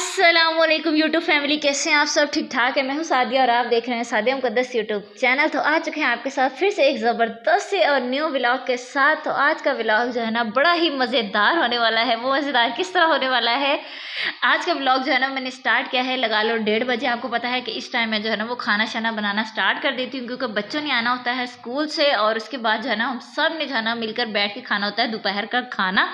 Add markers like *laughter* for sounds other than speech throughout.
Aslam YouTube family, कैसे हैं आप सब? ठीक ठाक है। मैं हूँ सादिया और आप देख रहे हैं सादिया मुकदस यूट्यूब चैनल। तो आ चुके हैं आपके साथ फिर से एक ज़बरदस्त से और न्यू व्लॉग के साथ। तो आज का व्लॉग जो है ना, बड़ा ही मज़ेदार होने वाला है। वो मज़ेदार किस तरह होने वाला है? आज का व्लॉग जो है ना, मैंने स्टार्ट किया है लगा लो डेढ़ बजे। आपको पता है कि इस टाइम में जो है ना, वो खाना शाना बनाना स्टार्ट कर देती हूँ, क्योंकि बच्चों ने आना होता है स्कूल से और उसके बाद जो है ना, हम सबने जो है ना, मिलकर बैठ के खाना होता है, दोपहर का खाना।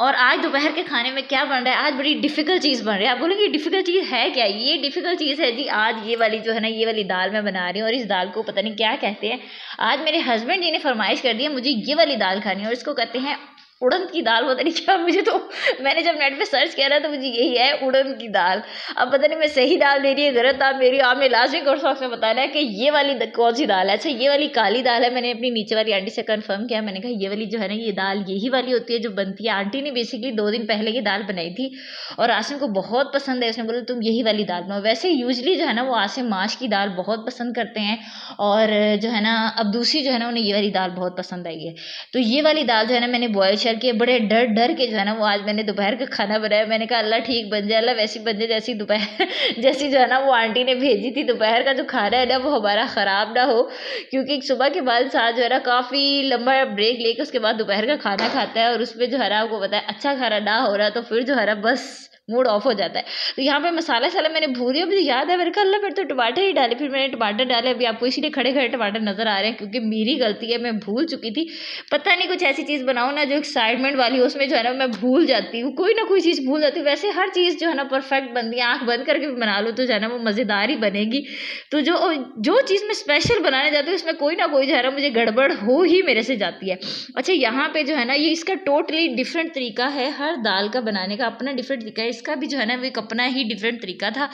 और आज दोपहर के खाने में क्या बन रहा है? आज बड़ी डिफ़िकल्ट चीज़ बन रही है। आप ये डिफ़िकल्ट चीज़ है क्या? ये डिफ़िकल्ट चीज़ है जी, आज ये वाली जो है ना, ये वाली दाल मैं बना रही हूँ और इस दाल को पता नहीं क्या कहते हैं। आज मेरे हस्बैंड जी ने फरमाइश कर दी है, मुझे ये वाली दाल खानी है और इसको कहते हैं उड़द की दाल, पता नहीं क्या, मुझे तो मैंने जब नेट पे सर्च किया ना तो मुझे यही है उड़द की दाल। अब पता नहीं मैं सही दाल दे रही है, गलत दाल मेरी आपने लाजमी कोर्स बॉक्स में बताया है कि ये वाली कौन सी दाल है? अच्छा ये वाली काली दाल है, मैंने अपनी नीचे वाली आंटी से कन्फर्म किया, मैंने कहा, ये वाली जो है ना, ये दाल यही वाली होती है जो बनती है। आंटी ने बेसिकली दो दिन पहले ये दाल बनाई थी और आसिम को बहुत पसंद है, उसने बोला, तुम यही वाली दाल बनाओ। वैसे यूजली जो है ना, वो आसिम माश की दाल बहुत पसंद करते हैं और जो है ना, अब दूसरी जो है ना, उन्हें ये वाली दाल बहुत पसंद आई है। तो ये वाली दाल जो है ना, मैंने बॉयल शर के बड़े डर डर के जो है ना, वो आज मैंने दोपहर का खाना बनाया। मैंने कहा, अल्लाह ठीक बन जाए, अल्लाह वैसी बन जाए जैसी दोपहर *laughs* जैसी जो है ना, वो आंटी ने भेजी थी। दोपहर का जो खाना है ना, वो हमारा ख़राब ना हो, क्योंकि सुबह के बाद साथ जो है ना, काफ़ी लंबा ब्रेक लेके उसके बाद दोपहर का खाना खाता है और उसमें जो है ना, आपको पता है अच्छा खाना ना हो रहा तो फिर जो है ना, बस मूड ऑफ़ हो जाता है। तो यहाँ पे मसाला साला मैंने भूल दिया मुझे याद है मेरे कहा अल्लाह फिर तो टमाटर ही डाले, फिर मैंने टमाटर डाले, अभी आपको इसीलिए खड़े खड़े टमाटर नज़र आ रहे हैं, क्योंकि मेरी गलती है, मैं भूल चुकी थी। पता नहीं कुछ ऐसी चीज़ बनाऊँ ना जो एक्साइटमेंट वाली हो, उसमें जो है ना मैं भूल जाती हूँ, कोई ना कोई चीज़ भूल जाती हूँ। वैसे हर चीज़ जो है ना परफेक्ट बनती है आँख बंद करके भी बना लो तो जो है ना वो मज़ेदार ही बनेगी। तो जो जो चीज़ मैं स्पेशल बनाने जाती हूँ, उसमें कोई ना कोई जो है ना मुझे गड़बड़ हो ही मेरे से जाती है। अच्छा यहाँ पे जो है ना ये इसका टोटली डिफरेंट तरीका है, हर दाल का बनाने का अपना डिफरेंट तरीका है इसका भी जो है ना, वो अपना ही डिफरेंट तरीका था।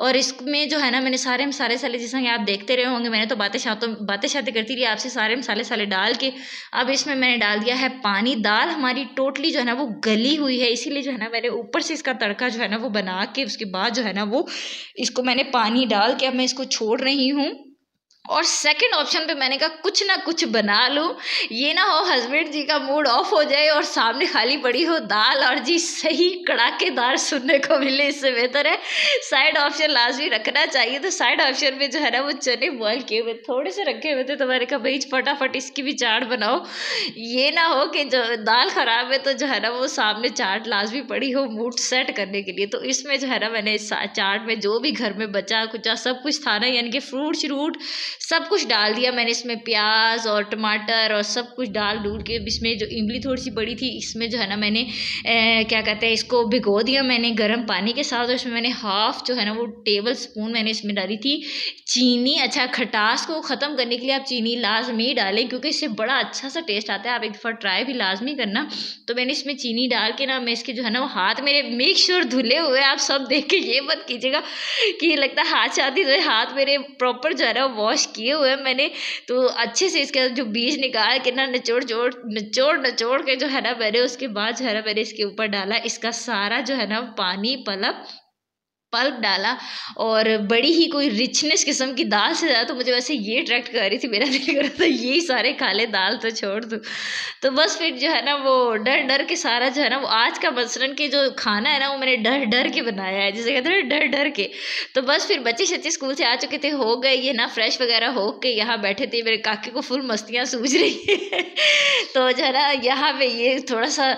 और इसमें जो है ना, मैंने सारे मसाले मसाले जैसा कि आप देखते रहे होंगे, मैंने तो बातें शातों, बातें शातें करती रही, आपसे सारे मसाले साले डाल के। अब इसमें मैंने डाल दिया है पानी, दाल हमारी टोटली जो है ना, वो गली हुई है। इसीलिए जो है ना, मैंने ऊपर से इसका तड़का जो है ना, वो बना के उसके बाद जो है ना, वो इसको मैंने पानी डाल के अब मैं इसको छोड़ रही हूँ। और सेकंड ऑप्शन पे मैंने कहा, कुछ ना कुछ बना लूँ। ये ना हो हस्बैंड जी का मूड ऑफ़ हो जाए और सामने खाली पड़ी हो दाल और जी सही कड़ाकेदार सुनने को मिले, इससे बेहतर है। साइड ऑप्शन लाजमी रखना चाहिए। तो साइड ऑप्शन में जो है ना, वो चने बॉयल किए हुए, थोड़े से रखे हुए थे तो मैंने कहा, भाई, फटाफट इसकी भी चाट बनाओ। ये ना हो कि जो दाल ख़राब है तो जो है ना, वो सामने चाट लाजमी पड़ी हो मूड सेट करने के लिए। तो इसमें जो है ना, मैंने चाट में जो भी घर में बचा, कुचा सब कुछ था ना, यानी कि फ्रूट श्रूट सब कुछ डाल दिया मैंने इसमें प्याज और टमाटर और सब कुछ डाल डूल के। इसमें जो इमली थोड़ी सी बड़ी थी इसमें जो है ना मैंने ए, क्या कहते हैं इसको भिगो दिया मैंने गर्म पानी के साथ। और इसमें मैंने हाफ़ जो है ना वो टेबल स्पून मैंने इसमें डाली थी चीनी। अच्छा खटास को ख़त्म करने के लिए आप चीनी लाजमी डालें क्योंकि इससे बड़ा अच्छा सा टेस्ट आता है। आप एक दफ़ा ट्राई भी लाजमी करना। तो मैंने इसमें चीनी डाल के ना मैं इसके जो है ना वो हाथ मेरे मेक श्योर धुले हुए आप सब देख के ये मत कीजिएगा कि लगता है हाथ से आती तो हाथ मेरे प्रॉपर जो है ना वॉश किए हुए हैं मैंने तो अच्छे से इसके जो बीज निकाल के ना निचोड़ चोड़ निचोड़ निचोड़ के जो है ना मैंने उसके बाद जो है ना मैंने इसके ऊपर डाला, इसका सारा जो है ना पानी पलप पल्प डाला और बड़ी ही कोई रिचनेस किस्म की दाल से ज़्यादा तो मुझे वैसे ये अट्रैक्ट कर रही थी, मेरा दिल कर रहा था, यही सारे खाले दाल तो छोड़ दूँ। तो बस फिर जो है ना वो डर डर के सारा जो है ना वो आज का मसलन के जो खाना है ना वो मैंने डर डर के बनाया है, जिसे कहते हैं डर डर के। तो बस फिर बच्चे सच्चे स्कूल से आ चुके थे, हो गए ये ना फ्रेश वगैरह हो के यहाँ बैठे थे, मेरे काके को फुल मस्तियाँ सूझ रही है। *laughs* तो जो है ना यहाँ पे ये थोड़ा सा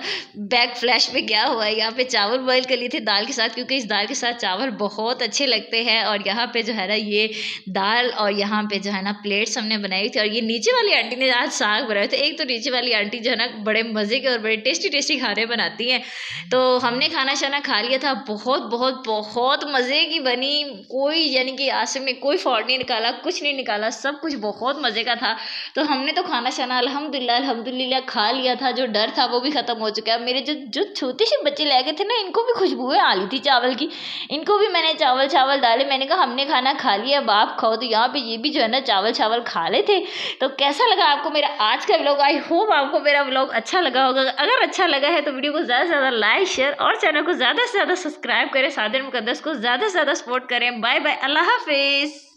बैक फ्लैश में क्या हुआ है, यहाँ पे चावल बॉयल कर लिए थे दाल के साथ, क्योंकि इस दाल के साथ चावल चावल बहुत अच्छे लगते हैं और यहाँ पे जो है ना ये दाल और यहाँ पे जो है ना प्लेट्स हमने बनाई थी और ये नीचे वाली आंटी ने आज साग बनाए थे। एक तो नीचे वाली आंटी जो है ना बड़े मज़े के और बड़े टेस्टी टेस्टी खाने बनाती हैं। तो हमने खाना शाना खा लिया था। बहुत बहुत बहुत मज़े की बनी। कोई यानी कि आसम में कोई फॉल्ट नहीं निकाला, कुछ नहीं निकाला, सब कुछ बहुत मज़े का था। तो हमने तो खाना शाना अलहमदिल्ला अलहमदिल्ला खा लिया था। जो डर था वो भी ख़त्म हो चुका है। मेरे जो जो छोटे से बच्चे ले गए थे ना, इनको भी खुशबुएँ आ ली थी चावल की। इनको भी मैंने चावल चावल डाले, मैंने कहा, हमने खाना खा लिया, अब आप खाओ। तो यहाँ पे ये भी जो है ना चावल चावल खा ले थे। तो कैसा लगा आपको मेरा आज का ब्लॉग आई होप आपको मेरा ब्लॉग अच्छा लगा होगा। अगर अच्छा लगा है तो वीडियो को ज़्यादा से ज़्यादा लाइक शेयर और चैनल को ज़्यादा से ज़्यादा सब्सक्राइब करें सादर मुकदस को ज़्यादा से ज़्यादा सपोर्ट करें। बाय बाय अल्लाह हाफिज़।